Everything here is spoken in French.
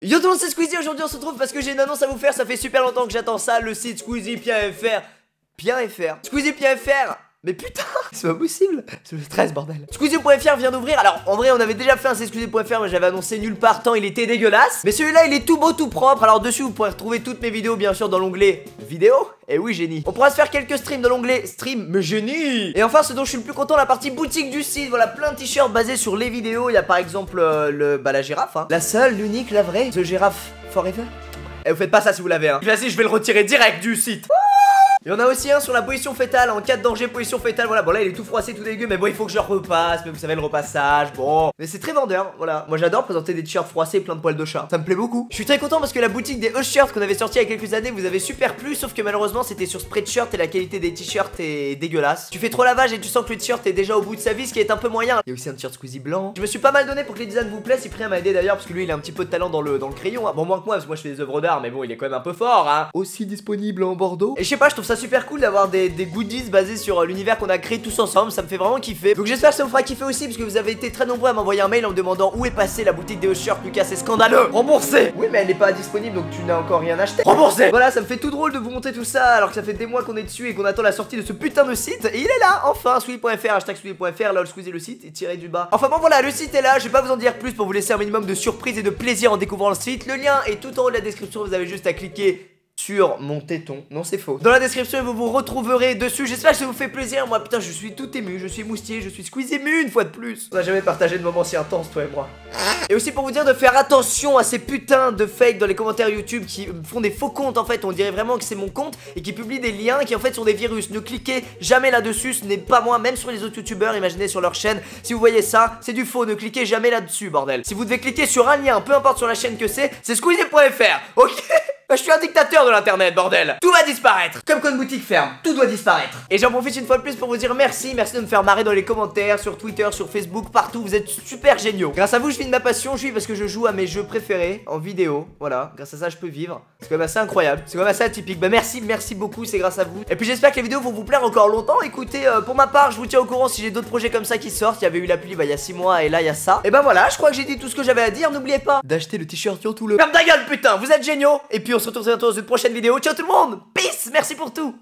Yo tout le monde c'est Squeezie, aujourd'hui on se retrouve parce que j'ai une annonce à vous faire, ça fait super longtemps que j'attends ça, le site squeezie.fr Bien.fr Squeezie.fr mais putain, c'est pas possible. C'est le stress bordel. Squeezie.fr vient d'ouvrir, alors en vrai on avait déjà fait un Squeezie.fr mais j'avais annoncé nulle part tant il était dégueulasse. Mais celui-là il est tout beau tout propre, alors dessus vous pourrez retrouver toutes mes vidéos bien sûr dans l'onglet vidéo Et oui génie. On pourra se faire quelques streams dans l'onglet stream, mais génie. Et enfin ce dont je suis le plus content la partie boutique du site, voilà plein de t-shirts basés sur les vidéos. Il y a par exemple euh, le, bah la girafe hein. La seule, l'unique, la vraie, The Giraffe Forever. Et eh, vous faites pas ça si vous l'avez hein. Vas-y je vais le retirer direct du site il y en a aussi un sur la position fétale, en cas de danger, position fétale, voilà, bon là il est tout froissé, tout dégueu, mais bon il faut que je repasse, mais vous savez le repassage, bon. Mais c'est très vendeur, voilà. Moi j'adore présenter des t-shirts froissés plein de poils de chat, ça me plaît beaucoup. Je suis très content parce que la boutique des shirts qu'on avait sorti il y a quelques années vous avez super plu, sauf que malheureusement c'était sur Spreadshirt et la qualité des t-shirts est dégueulasse. Tu fais trop lavage et tu sens que le t-shirt est déjà au bout de sa vie, ce qui est un peu moyen. Il y a aussi un t-shirt Squeezie blanc. Je me suis pas mal donné pour que les designs vous plaisent, Cyprien m'a aidé d'ailleurs parce que lui il a un petit peu de talent dans le, dans le crayon. Hein. Bon moins que moi parce que moi je fais des œuvres d'art, mais bon il est quand même un peu fort, hein. Aussi disponible en Bordeaux. Et je sais pas, je trouve ça super cool d'avoir des, goodies basés sur euh, l'univers qu'on a créé tous ensemble, ça me fait vraiment kiffer. Donc j'espère que ça vous fera kiffer aussi, parce que vous avez été très nombreux à m'envoyer un mail en me demandant où est passée la boutique des shirts Lucas, c'est scandaleux Remboursé Oui mais elle n'est pas disponible, donc tu n'as encore rien acheté. Remboursé Voilà, ça me fait tout drôle de vous montrer tout ça, alors que ça fait des mois qu'on est dessus et qu'on attend la sortie de ce putain de site. Et il est là, enfin, sweet.fr, hashtag sweet.fr, lol, squeezer le site et tiré du bas. Enfin bon voilà, le site est là, je vais pas vous en dire plus pour vous laisser un minimum de surprise et de plaisir en découvrant le site. Le lien est tout en haut de la description, vous avez juste à cliquer sur mon téton. Non, c'est faux. Dans la description, vous vous retrouverez dessus. J'espère que ça vous fait plaisir. Moi, putain, je suis tout ému. Je suis moustier. Je suis squeeze ému une fois de plus. On n'a jamais partagé de moments si intenses, toi et moi. Et aussi pour vous dire de faire attention à ces putains de fakes dans les commentaires YouTube qui font des faux comptes en fait. On dirait vraiment que c'est mon compte et qui publient des liens qui en fait sont des virus. Ne cliquez jamais là-dessus. Ce n'est pas moi, même sur les autres YouTubeurs. Imaginez sur leur chaîne. Si vous voyez ça, c'est du faux. Ne cliquez jamais là-dessus, bordel. Si vous devez cliquer sur un lien, peu importe sur la chaîne que c'est, c'est squeezie.fr. Ok? Bah, je suis un dictateur de l'internet, bordel. Tout va disparaître. Comme quand une boutique ferme, tout doit disparaître. Et j'en profite une fois de plus pour vous dire merci, merci de me faire marrer dans les commentaires, sur Twitter, sur Facebook, partout, vous êtes super géniaux. Grâce à vous, je vis de ma passion, je vis parce que je joue à mes jeux préférés, en vidéo, voilà, grâce à ça, je peux vivre. C'est quand même assez incroyable, c'est quand même assez atypique. Bah merci, merci beaucoup, c'est grâce à vous. Et puis j'espère que les vidéos vont vous plaire encore longtemps. Écoutez, euh, pour ma part, je vous tiens au courant si j'ai d'autres projets comme ça qui sortent. Il y avait eu la pluie, bah il y a 6 mois, et là il y a ça. Et bah voilà, je crois que j'ai dit tout ce que j'avais à dire, n'oubliez pas d'acheter le t-shirt sur tout le... Ferme ta gueule, putain, vous êtes géniaux. Et puis on se retrouve bientôt dans une prochaine vidéo. Ciao tout le monde Peace Merci pour tout